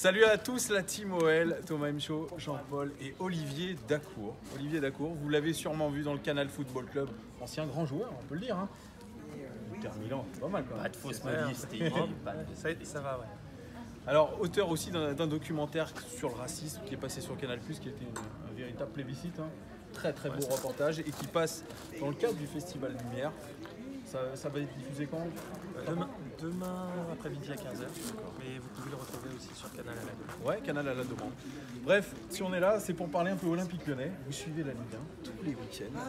Salut à tous la team OL, Thomas Mcho, Jean-Paul et Olivier Dacour. Olivier Dacour, vous l'avez sûrement vu dans le Canal Football Club, ancien grand joueur, on peut le dire. Hein. Inter Milan, c'est pas mal même. Pas de fausse modestie. pas de- Ça, ça va, ouais. Alors, auteur aussi d'un documentaire sur le racisme qui est passé sur Canal+, qui était une- un véritable plébiscite. hein. Très très beau reportage et qui passe dans le cadre du Festival Lumière. Ça, ça va être diffusé quand? Demain, demain après-midi à 15h. Mais vous pouvez le retrouver aussi sur Canal à la Ouais, Canal à la demande. Bref, si on est là, c'est pour parler un peu Olympique Lyonnais. Vous suivez la Ligue 1 tous les week-ends.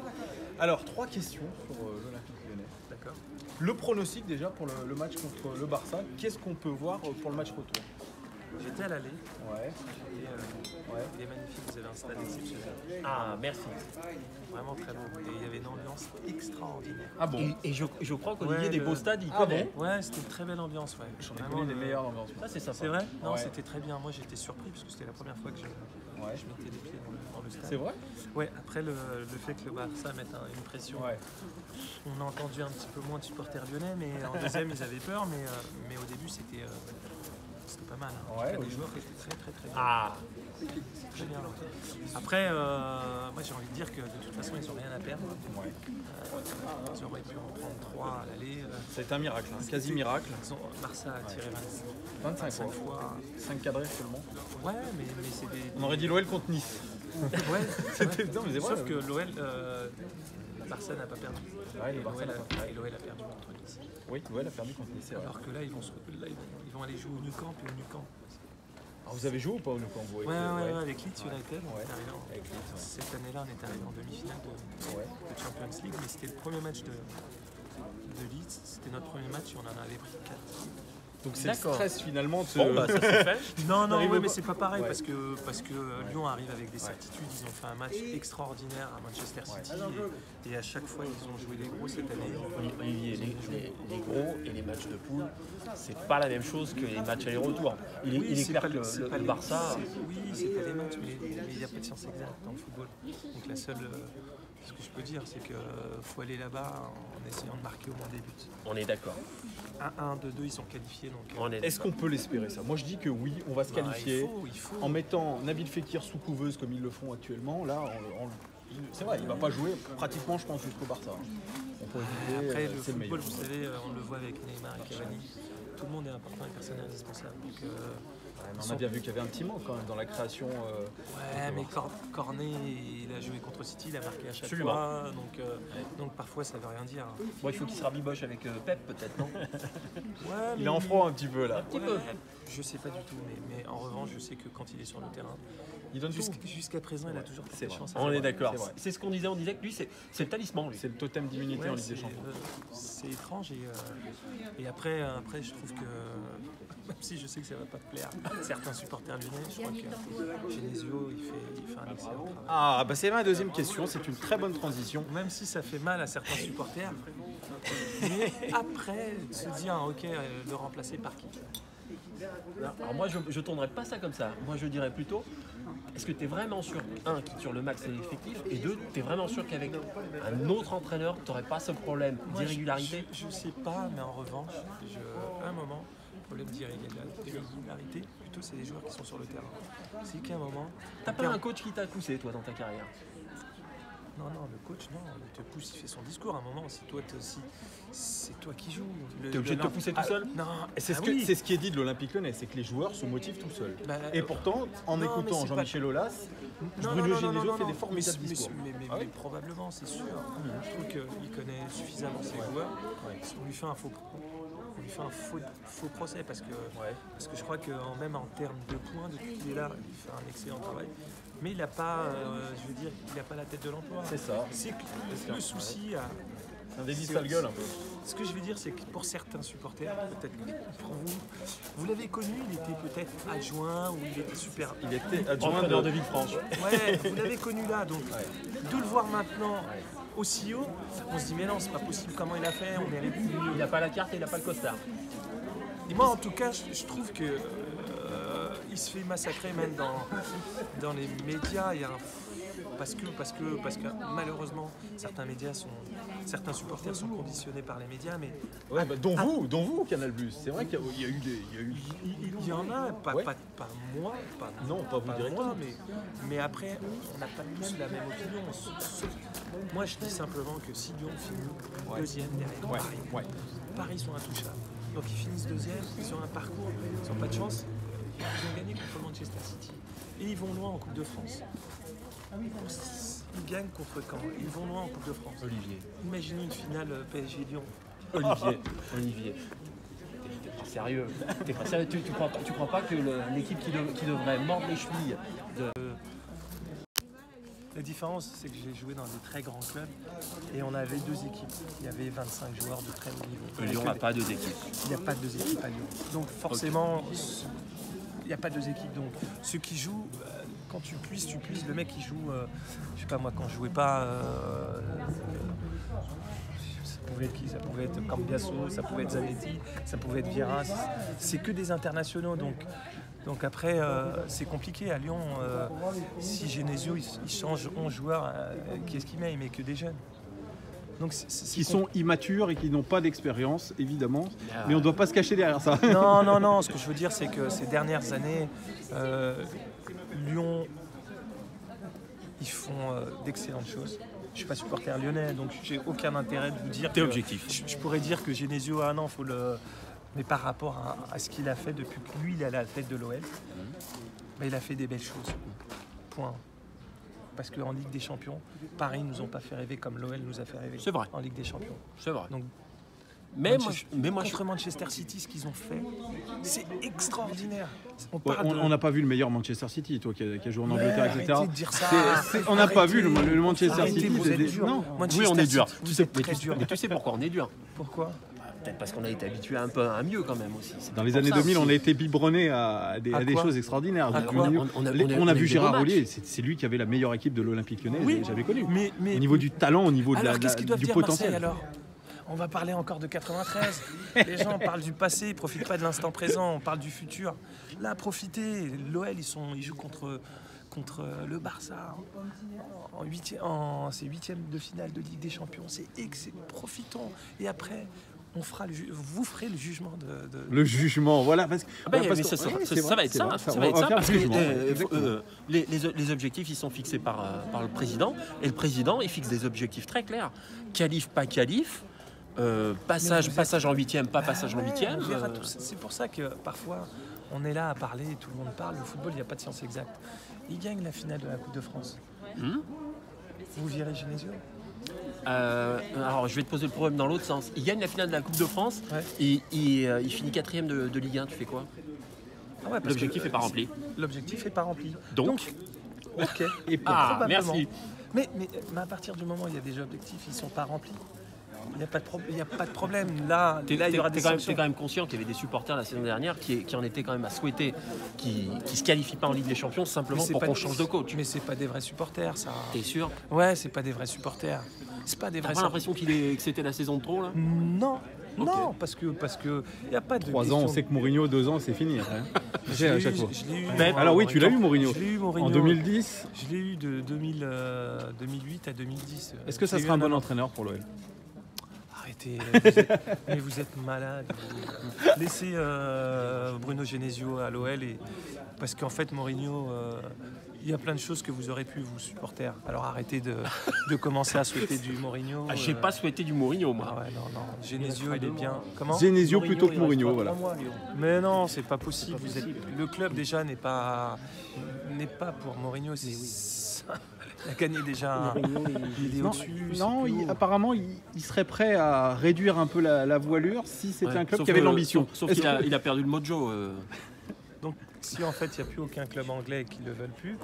Alors, trois questions sur euh, l'Olympique Lyonnais. D'accord Le pronostic déjà pour le, le match contre le Barça. Qu'est-ce qu'on peut voir euh, pour le match retour? J'étais à l'aller Ouais, et euh, ouais. il est magnifique. Vous avez un stade exceptionnel. Ah, merci. Vraiment très beau. Et il y avait une ambiance extraordinaire. Ah bon? Et, et je, je crois qu'Olivier Ouais, des le- beaux stades, il Ah connaît. Ouais, c'était une très belle ambiance. Ouais. J'en ai Vraiment, connu les le- meilleures ambiances. Ça, c'est sympa. C'est vrai? Non, Ouais. c'était très bien. Moi, j'étais surpris parce que c'était la première fois que je, Ouais. je mettais les pieds dans le, dans le stade. C'est vrai? Ouais, après le, le fait que le Barça mette un- une pression, Ouais. on a entendu un petit peu moins de supporters lyonnais, mais en deuxième, ils avaient peur, mais, euh, mais au début, c'était euh, c'était pas mal. hein. Ouais, oui. les joueurs étaient très, très, très bien. Ah, Très bien. Après, euh, moi, j'ai envie de dire que de toute façon, ils n'ont rien à perdre. ouais. Ils auraient pu en prendre 3 à l'aller. euh, C'est un miracle, hein. quasi miracle. Ils ont, Barça a tiré 25 25 fois. fois. 5 cadrés seulement. Ouais, mais, mais c'est des. On aurait dit l'OL contre Nice. Ouais, C'était- ouais. non, mais c'est vrai, Sauf oui. que l'OL, euh, Barça n'a pas perdu. Ouais, Et l'OL a, perdu contre Nice. Oui, l'OL a perdu contre Nice. Alors que là, ils vont, se- là, ils vont, aller jouer au Nou Camp et au Nou Camp. Alors, vous avez joué ou pas au Nou Camp, vous, Ouais, ouais, ouais, avec Leeds United. on Avec Leeds. Cette année-là, on est arrivé en demi-finale de, de Champions League, mais c'était le premier match de, de Leeds. C'était notre premier match et on en avait pris 4. Donc c'est le D'accord. stress finalement bon, bah ça c'est fait. Non, non, mais c'est pas pareil Ouais. parce que, parce que euh, Lyon arrive avec des certitudes. Ils ont fait un match extraordinaire à Manchester City et, et à chaque fois, ils ont joué les gros cette année. Olivier, les, les- les gros et les matchs de poule, c'est pas la même chose que les matchs aller-retour. Il est, Oui, il est c'est clair pas que le- Barça, c'est- Oui, c'est pas les matchs, mais il n'y a pas de science exacte dans le football. Donc la seule, euh, ce que je peux dire, c'est qu'il faut aller là-bas en essayant de marquer au moins des buts. on est d'accord. 1-1, 2-2, ils sont qualifiés. Donc, euh, On est Est-ce qu'on peut l'espérer ça? Moi je dis que oui, on va se bah, qualifier. il faut, il faut. En mettant Nabil Fekir sous couveuse comme ils le font actuellement, là, on- on- c'est vrai, il va pas jouer pratiquement, je pense, jusqu'au Barça. Éviter, Après, euh, le football, vous savez, euh, on le voit avec Neymar et Cavani. Tout le monde est important et personne n'est indispensable. Donc, euh, on a bien vu qu'il y avait un petit manque quand même dans la création. euh, ouais, mais Cor- Cornet, il a joué contre City, il a marqué à chaque Absolument. fois. Donc, euh, donc parfois, ça veut rien dire. Bon, il faut qu'il se rabiboche avec euh, Pep peut-être, non Ouais, Il est en froid un petit peu là. Ouais, Je sais pas du tout, mais, mais en revanche, je sais que quand il est sur le terrain, Il donne jusqu'- jusqu'à présent, il a toujours vrai. chances. On est d'accord. c'est ce qu'on disait, on disait que lui, c'est c'est le talisman. C'est le totem d'immunité Ouais, en Ligue des c'est, Champions. euh, c'est étrange et, euh, et après, après je trouve que même si je sais que ça va pas te plaire. Certains supporters lyonnais je crois que Genesio il fait, il fait un excellent travail. Ah, bah c'est ma deuxième question, c'est une très bonne transition. même si ça fait mal à certains supporters. Mais après se dire ah, ok euh, le remplacer par qui? Alors moi, je ne tournerais pas ça comme ça. Moi, je dirais plutôt, est-ce que tu es vraiment sûr, un, qui sur le max c'est effectif, et deux, tu es vraiment sûr qu'avec un autre entraîneur, tu n'aurais pas ce problème d'irrégularité? je, je sais pas mais en revanche je, à un moment problème d'irrégularité plutôt c'est les joueurs qui sont sur le terrain c'est qu'à un moment T'as pas un coach qui t'a poussé, toi, dans ta carrière? Non, non, le coach, non, il te pousse, il fait son discours. À un moment, c'est toi, c'est qui joues. T'es obligé de te pousser tout Ah, seul? Non, c'est ah ce, c'est ce qui est dit de l'Olympique Lyonnais, c'est que les joueurs se motivent tout seuls. Bah, Et euh, pourtant, en écoutant Jean-Michel Aulas, Bruno Genesio fait des formidables discours. Mais, Ah mais probablement, c'est sûr. Je trouve qu'il connaît suffisamment ses joueurs. Si on lui fait un faux, lui fait un faux, faux procès parce que, parce que je crois que même en termes de points, depuis qu'il est là, il fait un excellent travail. Mais il n'a pas, euh, je veux dire, il n'a pas la tête de l'emploi. c'est ça. C'est le souci, à- C'est un délit sale gueule un peu. Ce que je veux dire, c'est que pour certains supporters, peut-être que pour vous, vous l'avez connu, il était peut-être adjoint ou il était super. Il était adjoint de... de Villefranche. Ouais, vous l'avez connu là, donc de le voir maintenant aussi haut, on se dit mais non, c'est pas possible comment il a fait, on mieux. Il n'a pas la carte et il n'a pas le costard. Et moi, en tout cas, je, je trouve que euh, il se fait massacrer même dans, dans les médias. Il y a un- parce que, parce que, parce que malheureusement, certains médias sont certains supporters sont conditionnés par les médias, mais Ouais, bah, dont vous, dont vous, Canal Plus. C'est vrai qu'il y, a- il y a eu des. il y a eu- il y en a, pas, Ouais. pas, pas moi, pas, Non, pas vous directement. mais, mais après, on n'a pas tous la même opinion. Moi, je dis simplement que si Lyon finit deuxième derrière Ouais, Paris, ouais. Paris sont intouchables. Donc ils finissent deuxième, ils ont un parcours, ils n'ont pas de chance. Ils ont gagné contre Manchester City. Et ils vont loin en Coupe de France. Ils gagnent contre Caen. Ils vont loin en Coupe de France. Olivier. Imaginez une finale euh, PSG-Lyon. Olivier. Olivier. T'es- pas sérieux? T'es pas sérieux? Tu, tu crois, pas- tu crois pas que l'équipe qui, dev- qui devrait mordre les chevilles de. La différence, c'est que j'ai joué dans des très grands clubs et on avait deux équipes. Il y avait 25 joueurs de très haut niveau. Lyon n'a pas deux équipes. Il n'y a pas de deux équipes à Lyon. Donc forcément, il n'y a pas deux équipes. Donc ceux qui jouent, euh, quand tu puisses, tu puisses. Le mec qui joue, euh, je sais pas moi, quand je jouais pas, euh, ça pouvait être qui? Ça pouvait être Cambiasso, ça pouvait être Zanetti, ça pouvait être Vieira. C'est- que des internationaux. Donc, donc après, euh, c'est compliqué. À Lyon, euh, si Genesio il, il change 11 joueurs, qui est-ce qu'il met? Il met que des jeunes. Donc c'est- Qui sont immatures et qui n'ont pas d'expérience, évidemment. Ah. Mais on ne doit pas se cacher derrière ça. Non, non, non. Ce que je veux dire, c'est que ces dernières années, euh, Lyon, ils font euh, d'excellentes choses. Je suis pas supporter lyonnais, donc j'ai aucun intérêt de vous dire. T'es objectif. Je, je pourrais dire que Genesio, ah non, faut le. Mais par rapport à, à ce qu'il a fait depuis que lui, il est à la tête de l'OL, bah, il a fait des belles choses. Point. Parce qu'en Ligue des Champions, Paris nous ont pas fait rêver comme l'OL nous a fait rêver. C'est vrai. En Ligue des Champions. C'est vrai. Donc, Mais moi, je, Manchester- mais moi, je- contre Manchester City, ce qu'ils ont fait, c'est extraordinaire. On Ouais, n'a pas vu le meilleur Manchester City, toi qui as, joué en Angleterre, etc. de dire ça. On n'a pas vu le, le Manchester Arrêtez, City. vous êtes dur. non. Manchester Oui, on est dur. City, Tu sais, êtes mais très tu, dur. mais tu sais pourquoi on est dur? Pourquoi? Peut-être parce qu'on a été habitué un peu à mieux quand même aussi. Dans les années ça 2000, on a été biberonné à des, À à des quoi? choses extraordinaires. On- on a- les- on a- on on a a vu Gérard. Roulier, c'est lui qui avait la meilleure équipe de l'Olympique lyonnais, Oui, j'avais connu. mais, mais, Au niveau du talent, au niveau alors de la- du dire potentiel. Marseille alors? On va parler encore de 93. Les gens parlent du passé, ils profitent pas de l'instant présent. On parle du futur. Là, profitez. L'OL, ils sont, ils jouent contre contre le Barça en huitième, en c'est huitième de finale de Ligue des Champions. C'est excellent. Profitons. Et après, on fera le vous ferez le jugement de. de- Le jugement, voilà. Parce, Ah ouais, parce mais que- ça, ça- ouais, ça- c'est ça vrai, va être ça, vrai, ça on va être ça, faire parce que euh, euh, les, les- les objectifs ils sont fixés par, euh, par le président et le président il fixe des objectifs très clairs. Qualif, pas qualif, euh, passage, êtes- passage en huitième, pas passage en huitième. euh. C'est pour ça que parfois on est là à parler, tout le monde parle. Le football, il n'y a pas de science exacte. Il gagne la finale de la Coupe de France. Hmm Vous virez Genesio? Euh, alors je vais te poser le problème dans l'autre sens. Il gagne la finale de la Coupe de France, Ouais. et, il, euh, il finit quatrième de, de Ligue 1, tu fais quoi? Ah ouais, L'objectif n'est pas rempli. L'objectif n'est pas rempli. Donc, ok. Et Ah, merci. Mais, mais, mais à partir du moment où il y a des objectifs, ils ne sont pas remplis. Il n'y a, pas de pro- il y a pas de problème. Là, T'es là il y aura t'es des quand, même- quand conscient qu'il y avait des supporters la saison dernière qui, qui en étaient quand même à souhaiter qui ne se qualifient pas en Ligue des Champions simplement pour qu'on change de coach. Mais c'est pas des vrais supporters, ça. T'es sûr? Ouais, c'est pas des vrais supporters. C'est pas des T'as vrais. pas l'impression qu'il est, que c'était la saison de trop là? Non, non, parce que parce que y a pas de. Trois ans, on question- sait que Mourinho, deux ans, c'est fini. J'ai à chaque fois. eu, Mais- Alors oui, tu l'as eu, Mourinho. Je l'ai eu, Mourinho. En 2010, Je l'ai eu de 2000, euh, 2008 à 2010. est-ce que ça sera un bon entraîneur pour l'OL Arrêtez, vous êtes- mais vous êtes malade. Laissez euh, Bruno Genesio à l'OL et parce qu'en fait Mourinho, euh, il y a plein de choses que vous aurez pu vous supporter. Alors arrêtez de, de commencer à souhaiter du Mourinho. ah, J'ai euh, pas souhaité du Mourinho ah moi. ouais, non, non. Genesio, il est bien. Comment Genesio plutôt que Mourinho, voilà. mois. Mais non, c'est pas possible. Vous êtes- possible. Le club déjà n'est pas n'est pas pour Mourinho. c'est- Il a gagné déjà. Il- Il est Non, non il- apparemment, il, il serait prêt à réduire un peu la, la voilure si c'était Ouais. un club Sauf qui avait l'ambition. Sauf, qu'il a, il a perdu le mojo. euh. Donc, si en fait il n'y a plus aucun club anglais qui ne le veulent plus,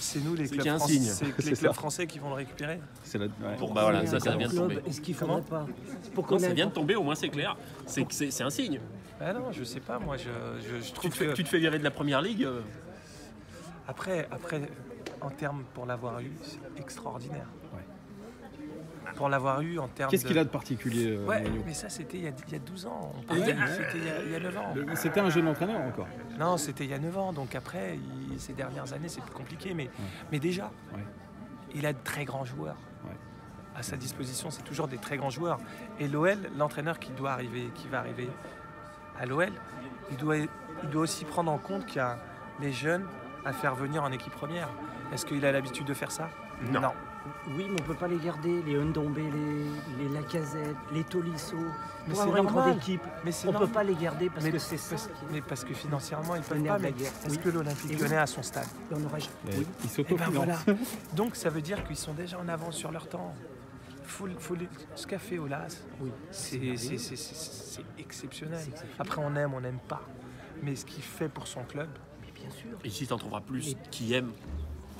c'est nous les clubs les clubs français qui vont le récupérer. c'est la- ouais. Bon, bah voilà, ça, vient de tomber. Est-ce qu'il Comment faudrait pas Pour Non, ça vient de tomber, au moins c'est clair. C'est que c'est c'est un signe. Ah non, je sais pas, moi je, je- je Tu trouve te, fais, que tu te fais virer de la première ligue. euh, après, après, en termes pour l'avoir eu, c'est extraordinaire. Pour l'avoir eu en termes Qu'est-ce de... qu'il a de particulier, euh, Ouais, Mourinho mais ça c'était il, y a- il y a 12 ans. Ouais. C'était il, y a- il y a 9 ans. Le- C'était un jeune entraîneur encore. Non, c'était il y a 9 ans. Donc après, il- ces dernières années, c'est plus compliqué. Mais, mais déjà, Ouais. il a de très grands joueurs. Ouais. à sa disposition, c'est toujours des très grands joueurs. Et l'OL, l'entraîneur qui doit arriver, qui va arriver à l'OL, il doit, il doit aussi prendre en compte qu'il y a les jeunes à faire venir en équipe première. Est-ce qu'il a l'habitude de faire ça Non. Oui, mais on peut pas les garder, les Ndombe, les, les Lacazette, les Tolisso. Mais c'est avoir une grande normal. équipe, Mais on peut normal. pas les garder parce mais, que c'est ça. mais parce que financièrement, ils peuvent pas. Mais guerre. est-ce Oui. que l'Olympique Et oui. lyonnais a son stade on aura- Et oui. Il Eh s'autofinancent. ben voilà. Donc ça veut dire qu'ils sont déjà en avance sur leur temps. Faut, faut les- ce qu'a fait Olas, Oui. c'est exceptionnel. Après, on aime, on n'aime pas. Mais ce qu'il fait pour son club. Mais bien sûr. Ici, t'en trouveras plus qui aiment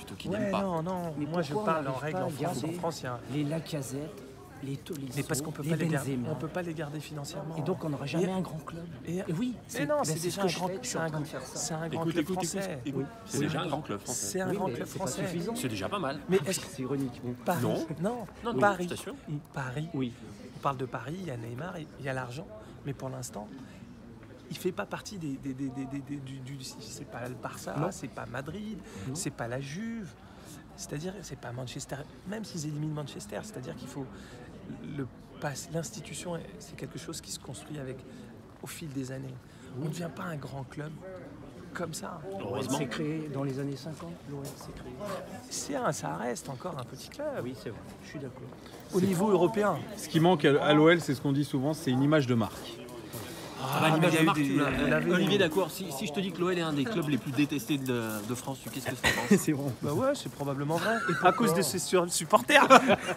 plutôt qui Ouais, n'aiment pas. non, non. Mais Moi, je parle en règle en France. En France, il y a un- Les Lacazette, les Tolisso, Mais parce qu'on peut les pas les garder. Benzema. On peut pas les garder financièrement. Et donc on n'aura jamais Et- un grand club. et- Et oui, non, c'est ce déjà un grand, c'est un, club français. C'est déjà un grand club français. C'est un grand club français. déjà pas mal. Mais est-ce que C'est ironique. Non. Non, Paris. Paris. Oui. On parle de Paris, il y a Neymar, il y a l'argent, mais pour l'instant, il fait pas partie des, des- des- des- des- des- du, du- c'est pas le Barça, c'est pas Madrid, c'est pas la Juve, c'est-à-dire c'est pas Manchester, même s'ils éliminent Manchester, c'est-à-dire qu'il faut le l'institution, c'est quelque chose qui se construit avec au fil des années. On ne devient pas un grand club comme ça. Heureusement. C'est créé dans les années 50, l'OL s'est créé. C'est un, ça reste encore un petit club. Oui, c'est vrai. Je suis d'accord. Au niveau européen. Ce qui manque à à l'OL, c'est ce qu'on dit souvent, c'est une image de marque. Ah bah, mais l'image il y a de eu marque, des- tu l'as. vous l'avez- Olivier, d'accord, si, si je te dis que l'OL est un des clubs les plus détestés de, de France, tu- qu'est-ce que tu en penses c'est bon. Bah ouais, c'est probablement vrai. à cause de ses supporters.